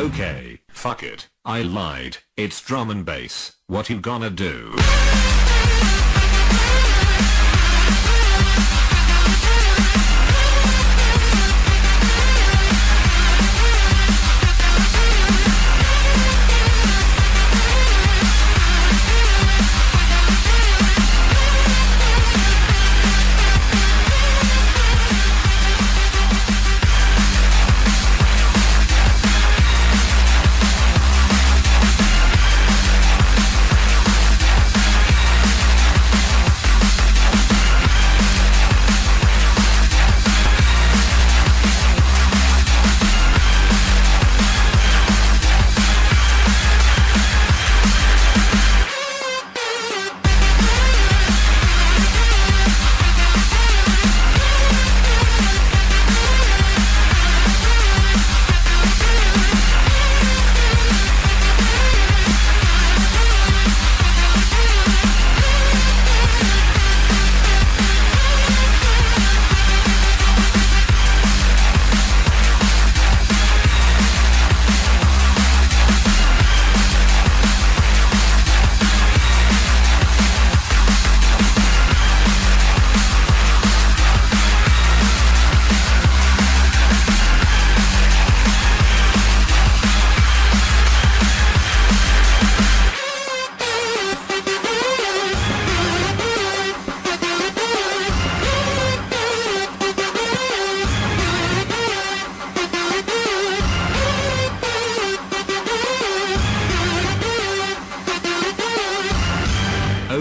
Okay, fuck it. I lied. It's drum and bass. What you gonna do?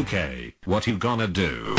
Okay, what you gonna do?